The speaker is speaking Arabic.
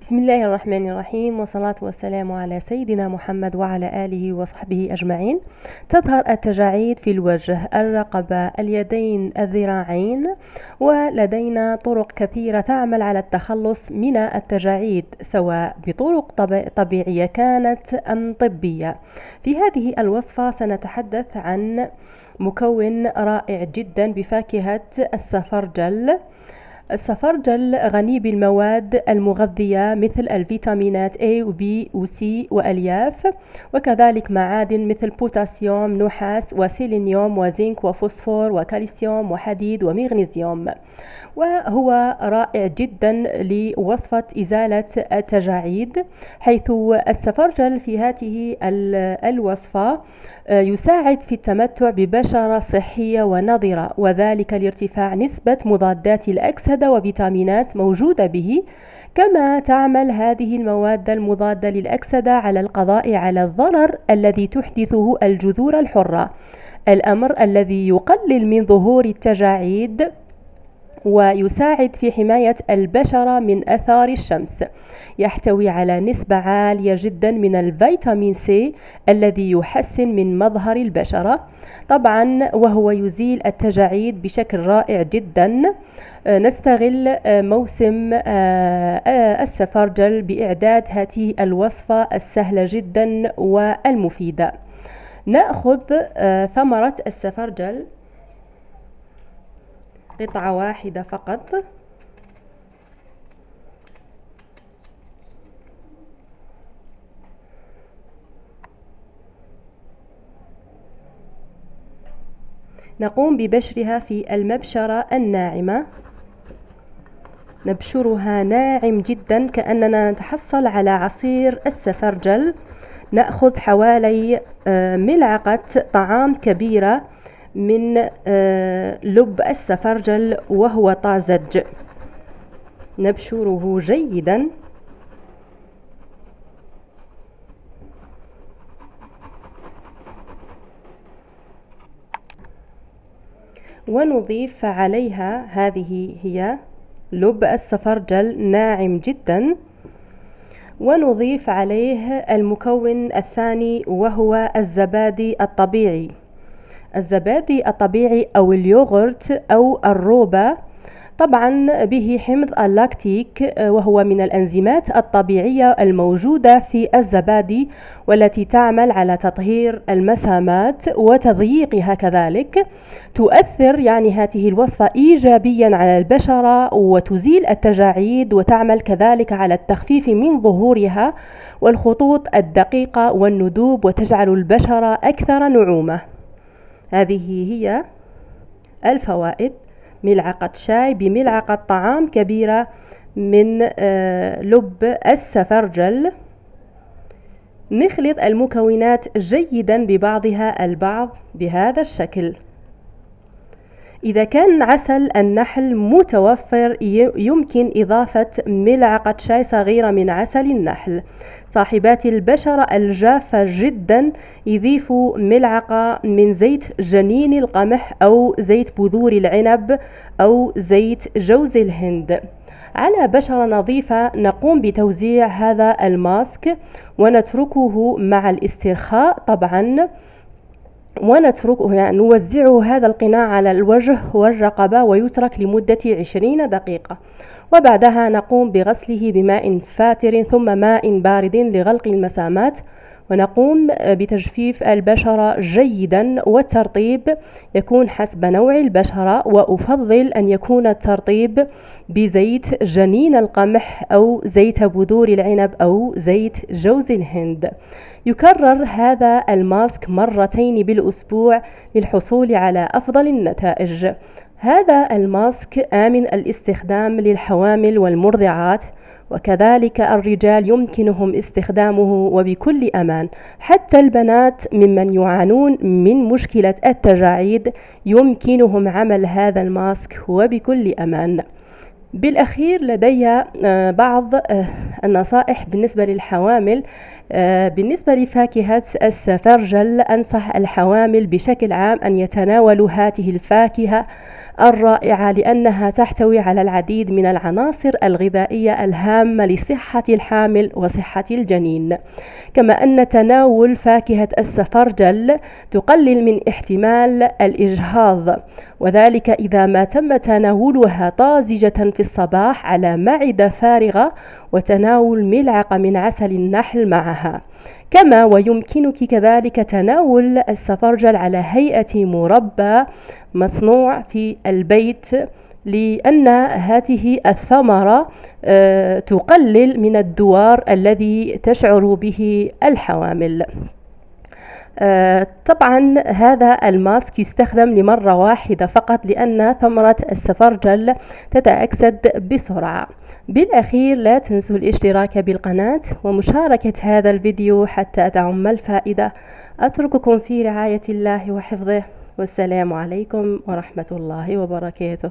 بسم الله الرحمن الرحيم والصلاة والسلام على سيدنا محمد وعلى آله وصحبه أجمعين. تظهر التجاعيد في الوجه الرقبة اليدين الذراعين ولدينا طرق كثيرة تعمل على التخلص من التجاعيد سواء بطرق طبيعية كانت أم طبية. في هذه الوصفة سنتحدث عن مكون رائع جدا بفاكهة السفرجل. السفرجل غني بالمواد المغذية مثل الفيتامينات A و B و C وألياف وكذلك معادن مثل بوتاسيوم نحاس وسيلينيوم وزنك وفوسفور وكالسيوم وحديد ومغنيسيوم. وهو رائع جدا لوصفة إزالة التجاعيد حيث السفرجل في هذه الوصفة آه، يساعد في التمتع ببشرة صحية ونضرة وذلك لارتفاع نسبة مضادات الأكسدة وفيتامينات موجودة به كما تعمل هذه المواد المضادة للأكسدة على القضاء على الضرر الذي تحدثه الجذور الحرة. الأمر الذي يقلل من ظهور التجاعيد ويساعد في حماية البشرة من أثار الشمس. يحتوي على نسبة عالية جدا من الفيتامين سي الذي يحسن من مظهر البشرة. طبعا وهو يزيل التجاعيد بشكل رائع جدا. آه، نستغل آه، موسم آه، السفرجل بإعداد هذه الوصفة السهلة جدا والمفيدة. نأخذ ثمرة السفرجل. قطعة واحدة فقط. نقوم ببشرها في المبشرة الناعمة. نبشرها ناعم جدا كأننا نتحصل على عصير السفرجل. نأخذ حوالي آه، ملعقة طعام كبيرة من آه، لب السفرجل وهو طازج. نبشره جيدا. ونضيف عليها هذه هي لب السفرجل ناعم جدا. ونضيف عليه المكون الثاني وهو الزبادي الطبيعي. الزبادي الطبيعي أو اليوغورت أو الروبة طبعا به حمض اللاكتيك وهو من الأنزيمات الطبيعية الموجودة في الزبادي والتي تعمل على تطهير المسامات وتضييقها كذلك. تؤثر يعني هذه الوصفة إيجابيا على البشرة وتزيل التجاعيد وتعمل كذلك على التخفيف من ظهورها والخطوط الدقيقة والندوب وتجعل البشرة أكثر نعومة. هذه هي الفوائد. ملعقة شاي بملعقة طعام كبيرة من آه، لب السفرجل. نخلط المكونات جيدا ببعضها البعض بهذا الشكل. إذا كان عسل النحل متوفر يمكن إضافة ملعقة شاي صغيرة من عسل النحل. صاحبات البشرة الجافة جدا يضيفوا ملعقة من زيت جنين القمح أو زيت بذور العنب أو زيت جوز الهند. على بشرة نظيفة نقوم بتوزيع هذا الماسك ونتركه مع الاسترخاء طبعا. ونتركه يعني نوزعه هذا القناع على الوجه والرقبة ويترك لمدة عشرين دقيقة. وبعدها نقوم بغسله بماء فاتر ثم ماء بارد لغلق المسامات ونقوم بتجفيف البشرة جيدا والترطيب يكون حسب نوع البشرة وأفضل أن يكون الترطيب بزيت جنين القمح أو زيت بذور العنب أو زيت جوز الهند. يكرر هذا الماسك مرتين بالأسبوع للحصول على أفضل النتائج. هذا الماسك آمن الاستخدام للحوامل والمرضعات وكذلك الرجال يمكنهم استخدامه وبكل أمان. حتى البنات ممن يعانون من مشكلة التجاعيد يمكنهم عمل هذا الماسك وبكل أمان. بالأخير لدي آه، بعض آه، النصائح بالنسبة للحوامل. آه، بالنسبة لفاكهة السفرجل أنصح الحوامل بشكل عام أن يتناولوا هذه الفاكهة الرائعة لأنها تحتوي على العديد من العناصر الغذائية الهامة لصحة الحامل وصحة الجنين. كما أن تناول فاكهة السفرجل تقلل من احتمال الإجهاض. وذلك إذا ما تم تناولها طازجة في الصباح على معدة فارغة وتناول ملعقة من عسل النحل معها. كما ويمكنك كذلك تناول السفرجل على هيئة مربى مصنوع في البيت لأن هذه الثمرة آه، تقلل من الدوار الذي تشعر به الحوامل. آه، طبعا هذا الماسك يستخدم لمرة واحدة فقط لأن ثمرة السفرجل تتأكسد بسرعة. بالأخير لا تنسوا الاشتراك بالقناة ومشاركة هذا الفيديو حتى تعم الفائدة. أترككم في رعاية الله وحفظه. والسلام عليكم ورحمة الله وبركاته.